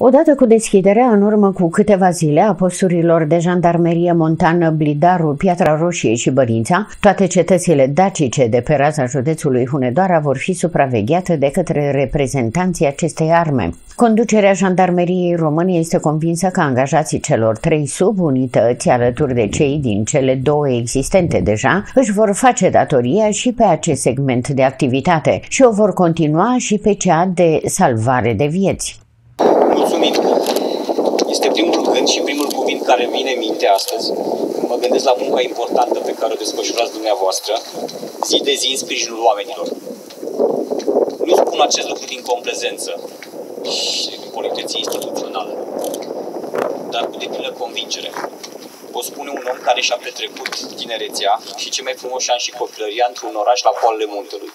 Odată cu deschiderea, în urmă cu câteva zile, a posturilor de jandarmerie montană Blidaru, Piatra Roșie și Bărința, toate cetățile dacice de pe raza județului Hunedoara vor fi supravegheate de către reprezentanții acestei arme. Conducerea jandarmeriei române este convinsă că angajații celor trei subunități, alături de cei din cele două existente deja, își vor face datoria și pe acest segment de activitate și o vor continua și pe cea de salvare de vieți mulțumit. Este primul gând și primul cuvânt care vine în minte astăzi. Mă gândesc la munca importantă pe care o desfășurați dumneavoastră, zi de zi în sprijinul oamenilor. Nu spun acest lucru din complezență și din politeție instituțională, dar cu deplină convingere. O spune un om care și-a petrecut tinerețea și cei mai frumoși ani și copilăria într-un oraș la poalele muntelui.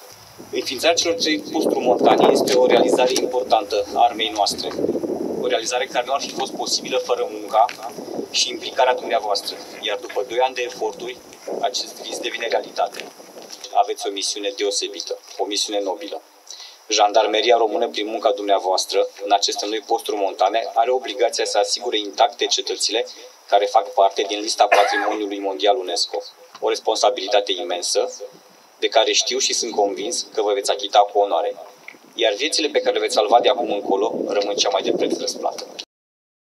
Înființarea celor trei posturi montane este o realizare importantă a armei noastre o realizare care nu ar fi fost posibilă fără munca și implicarea dumneavoastră. Iar după 2 ani de eforturi, acest vis devine realitate. Aveți o misiune deosebită, o misiune nobilă. Jandarmeria română, prin munca dumneavoastră, în aceste noi posturi montane, are obligația să asigure intacte cetățile care fac parte din lista Patrimoniului Mondial UNESCO. O responsabilitate imensă, de care știu și sunt convins că vă veți achita cu onoare iar viețile pe care le veți salva de acum încolo rămân cea mai de preț răsplată.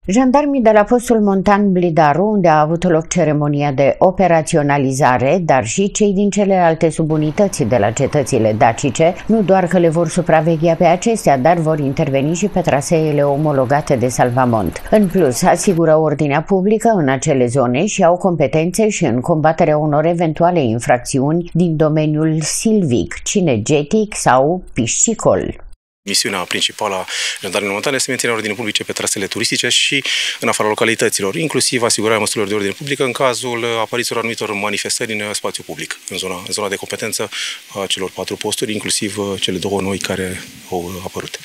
Jandarmii de la postul montan Blidaru, unde a avut loc ceremonia de operaționalizare, dar și cei din celelalte subunități de la cetățile dacice, nu doar că le vor supraveghea pe acestea, dar vor interveni și pe traseele omologate de salvamont. În plus, asigură ordinea publică în acele zone și au competențe și în combaterea unor eventuale infracțiuni din domeniul silvic, cinegetic sau piscicol. Misiunea principală a jandarmilor montane este menținerea ordinii publice pe trasele turistice și în afara localităților, inclusiv asigurarea măsurilor de ordine publică în cazul aparițiilor anumitor manifestări în spațiu public, în zona, în zona de competență a celor patru posturi, inclusiv uh, cele două noi care au apărut.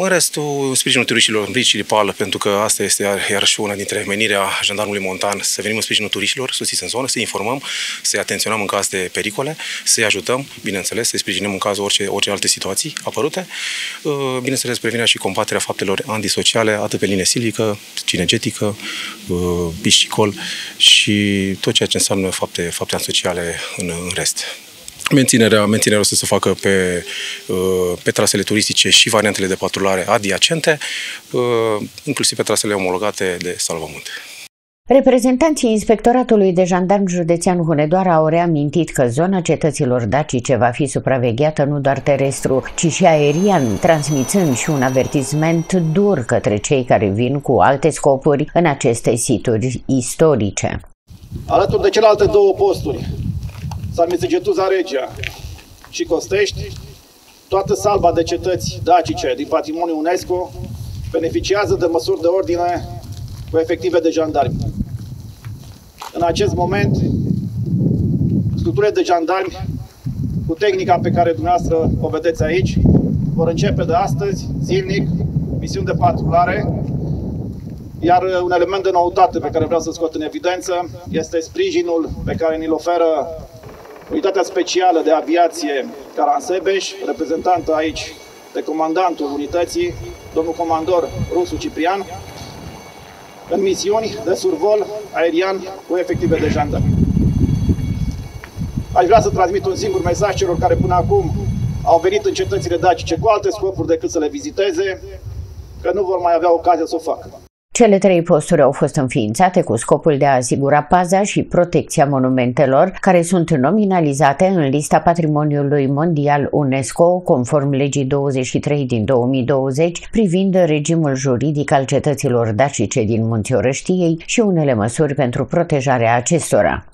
În restul, sprijinul turiștilor principal, pentru că asta este iarăși una dintre menirea jandarmului montan, să venim în sprijinul turiștilor, susțiți în zonă, să informăm, să-i atenționăm în caz de pericole, să-i ajutăm, bineînțeles, să-i sprijinim în cazul orice, orice alte situații apărute. Bineînțeles, prevenirea și combaterea faptelor antisociale, atât pe linie silvică, cinegetică, piscicol și tot ceea ce înseamnă fapte, fapte antisociale în, în rest. Menținerea, menținerea o să se facă pe, uh, pe trasele turistice și variantele de patrulare adiacente, uh, inclusiv pe trasele omologate de salvământ. Reprezentanții Inspectoratului de Jandarm Județean Hunedoara au reamintit că zona cetăților dacice va fi supravegheată nu doar terestru, ci și aerian, transmițând și un avertisment dur către cei care vin cu alte scopuri în aceste situri istorice. Alături de celelalte două posturi, Sarmizegetuza Regia și Costești, toată salva de cetăți dacice din patrimoniul UNESCO beneficiază de măsuri de ordine cu efective de jandarmi. În acest moment, structurile de jandarmi, cu tehnica pe care dumneavoastră o vedeți aici, vor începe de astăzi, zilnic, misiuni de patrulare, iar un element de noutate pe care vreau să scot în evidență este sprijinul pe care ni-l oferă Unitatea Specială de Aviație Caransebeș, reprezentantă aici de comandantul unității, domnul comandor Rusu Ciprian, în misiuni de survol aerian cu efective de jandarmi. Aș vrea să transmit un singur mesaj celor care până acum au venit în cetățile dacice cu alte scopuri decât să le viziteze, că nu vor mai avea ocazia să o facă. Cele trei posturi au fost înființate cu scopul de a asigura paza și protecția monumentelor care sunt nominalizate în lista Patrimoniului Mondial UNESCO conform legii 23 din 2020 privind regimul juridic al cetăților dacice din Munții Orăștiei și unele măsuri pentru protejarea acestora.